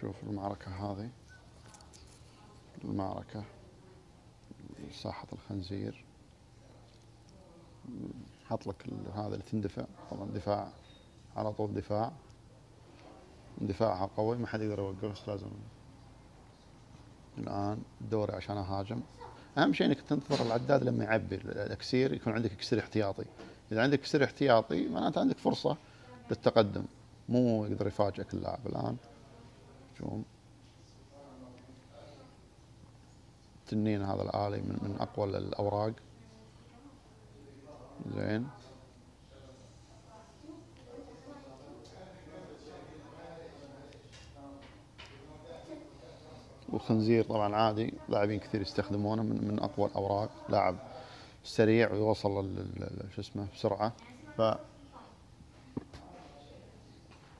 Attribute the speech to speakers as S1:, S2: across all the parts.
S1: شوف المعركة هذه. المعركة ساحة الخنزير. حط لك هذا اللي تندفع. طبعا دفاع على طول دفاع. دفاعها قوي ما حد يقدر يوقف بس لازم. الآن دوري عشان أهاجم. أهم شيء إنك تنتظر العداد لما يعبي. الأكسير يكون عندك إكسير احتياطي. إذا عندك إكسير احتياطي معناته عندك فرصة للتقدم. مو يقدر يفاجئك اللاعب. الآن شوف التنين هذا الآلي من, من أقوى الأوراق. زين. والخنزير طبعا عادي لاعبين كثير يستخدمونه من, من أقوى الأوراق. لاعب سريع ويوصل شو اسمه بسرعة. ف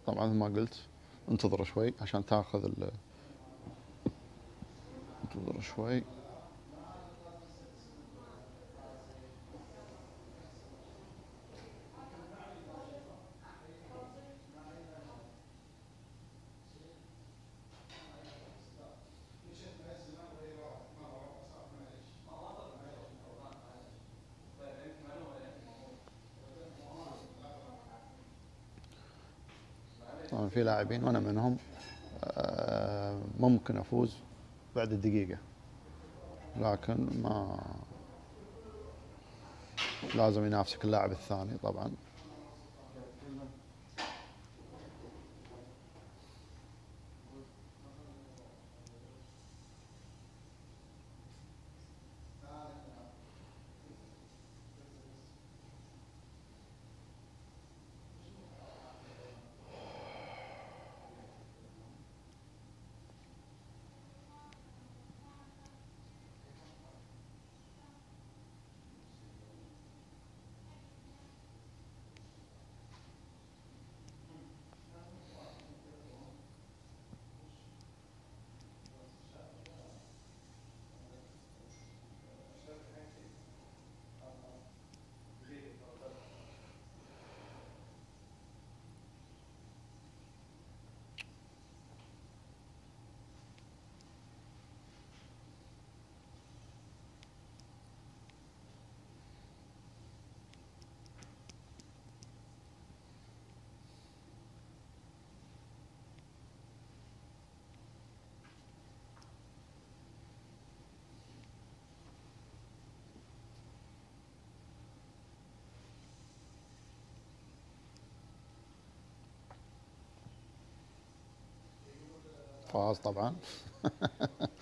S1: طبعا ما قلت. انتظر شوي عشان تاخذ ال انتظر شوي. طبعا في لاعبين وأنا منهم آه، ممكن أفوز بعد الدقيقة. لكن ما لازم ينافسك اللاعب الثاني طبعا. فاز طبعا.